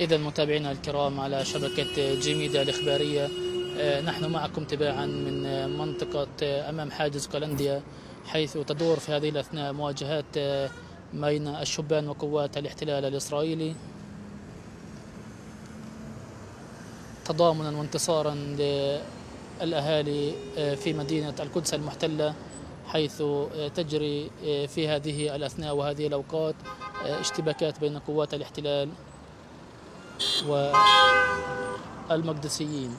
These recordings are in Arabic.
إذا متابعينا الكرام على شبكة جيميديا الإخبارية آه، نحن معكم تباعا من منطقة آه، أمام حاجز كولنديا حيث تدور في هذه الأثناء مواجهات آه، بين الشبان وقوات الاحتلال الإسرائيلي. تضامنا وانتصارا للأهالي آه، في مدينة القدس المحتلة حيث آه، تجري آه، في هذه الأثناء وهذه الأوقات اشتباكات بين قوات الاحتلال والمقدسيين.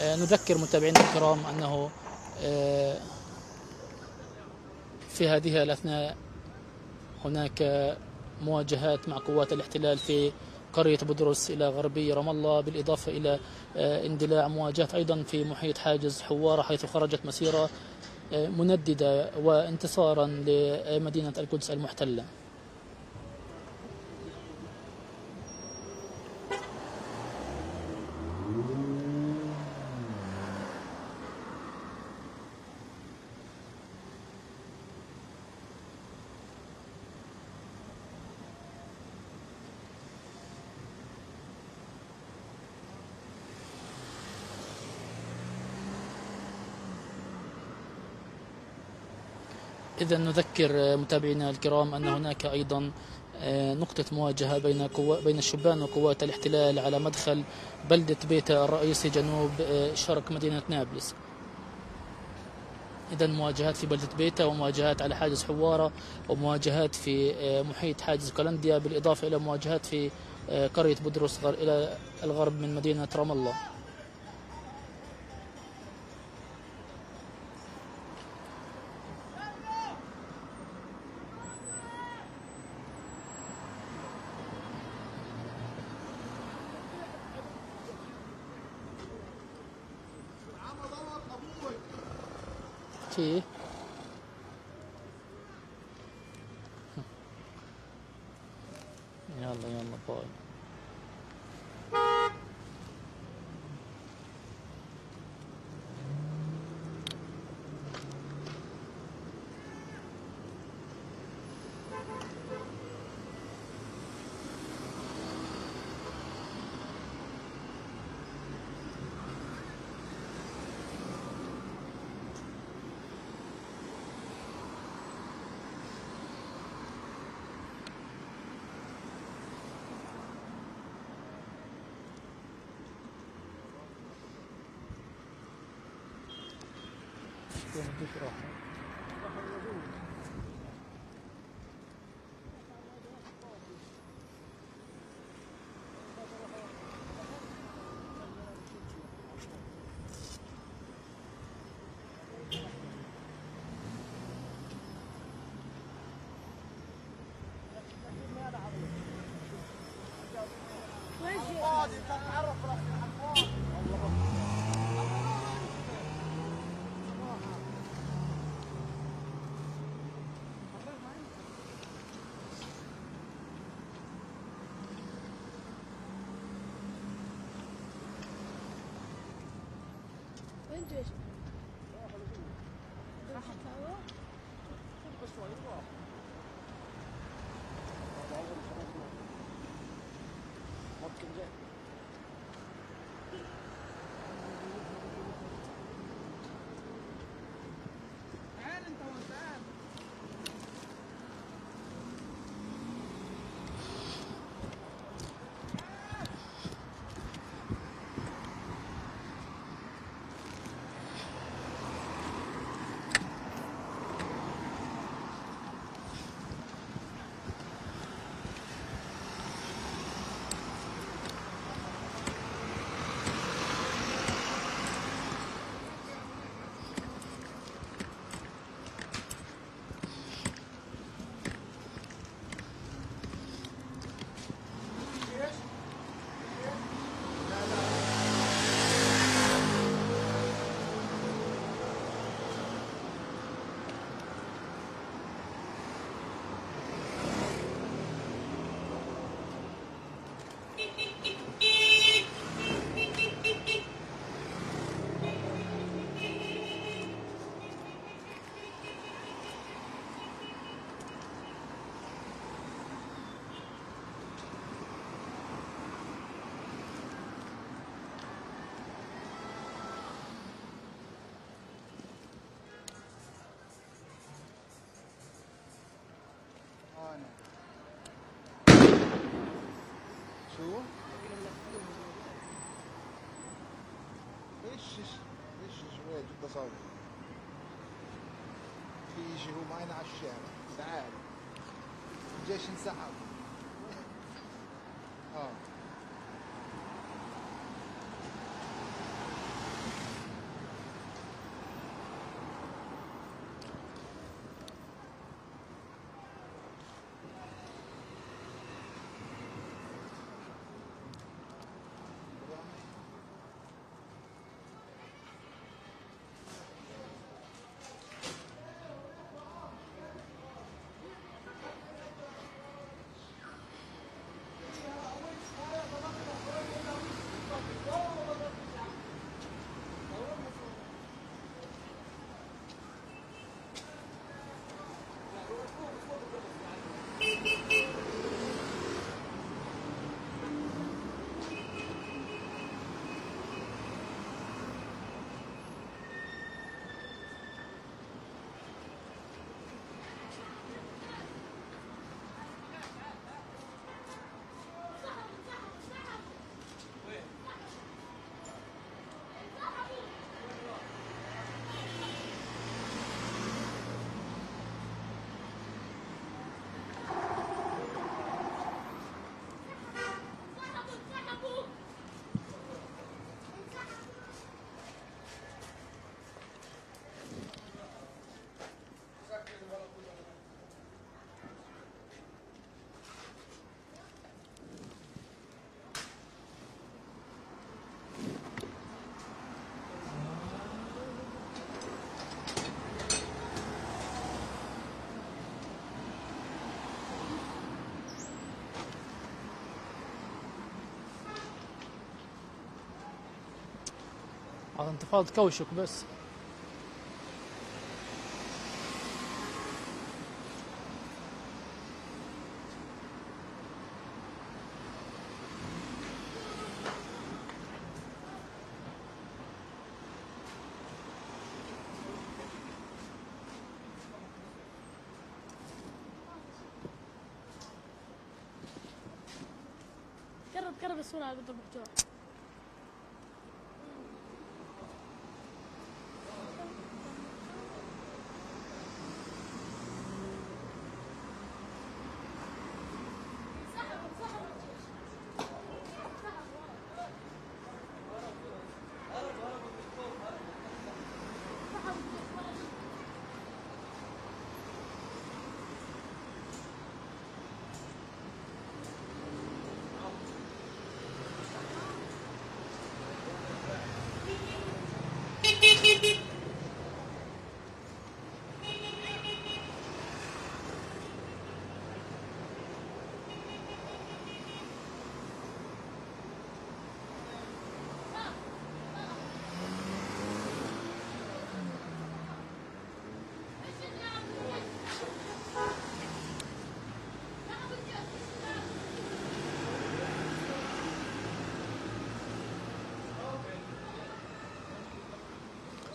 نذكر متابعينا الكرام أنه في هذه الأثناء هناك مواجهات مع قوات الاحتلال في قرية بدرس إلى غربي رام الله بالإضافة إلى آه، اندلاع مواجهات أيضا في محيط حاجز حوارة حيث خرجت مسيرة آه، منددة وانتصارا لمدينة القدس المحتلة. إذا نذكر متابعينا الكرام أن هناك أيضا آه، نقطة مواجهة بين. بين الشبان وقوات الاحتلال على مدخل بلدة بيتا الرئيسي جنوب آه، شرق مدينة نابلس. إذا مواجهات في بلدة بيتا ومواجهات على حاجز حوارة ومواجهات في آه، محيط حاجز كولنديا بالإضافة إلى مواجهات في قرية غر... إلى الغرب من مدينة رام الله. Okay. Hmm. on the boy. 对。وين جيش؟ راحت في شيء هو معنا على الشارع تعال. الجيش انسحب. آه هذا انتفاضة كوشك بس. قرب قرب الصورة على قدر المحتوى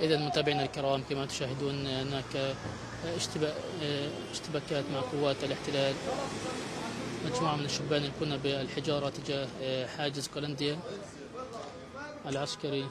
إذا متابعينا الكرام كما تشاهدون هناك اشتبا- اشتباكات مع قوات الاحتلال. مجموعة من الشبان يلقون بالحجارة تجاه حاجز كولنديا العسكري.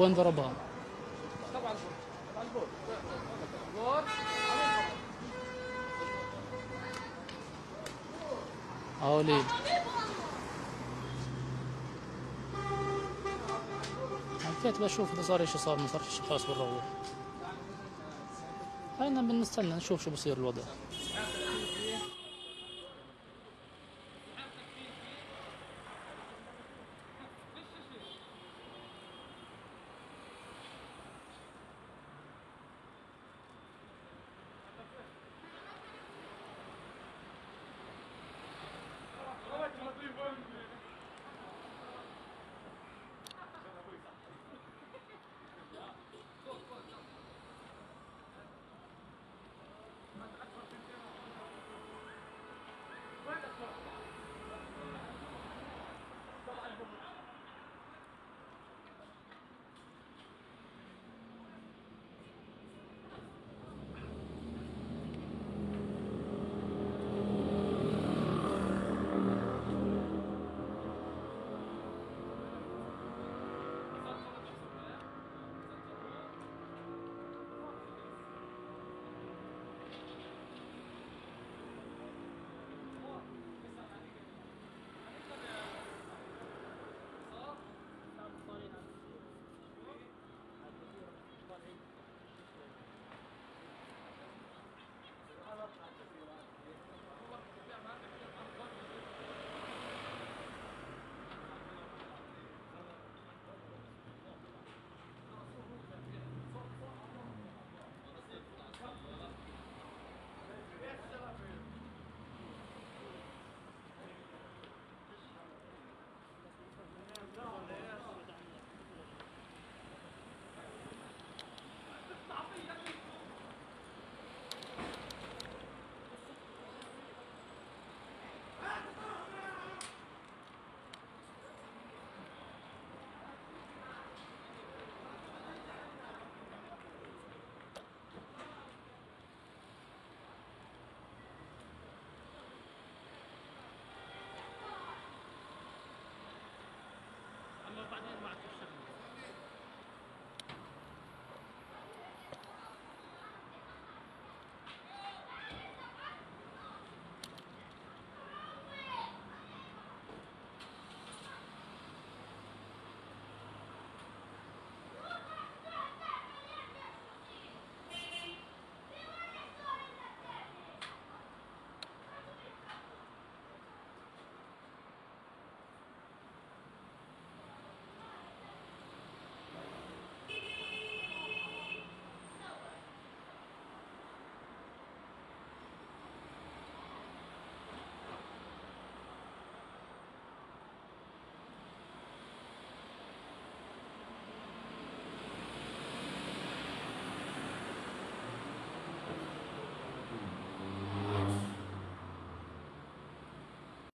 وين ضربها؟ بول أوليد حكيت بشوف إذا صار إيش صار ما صار شيء خلاص بنروح هينا بنستنى نشوف شو بصير الوضع.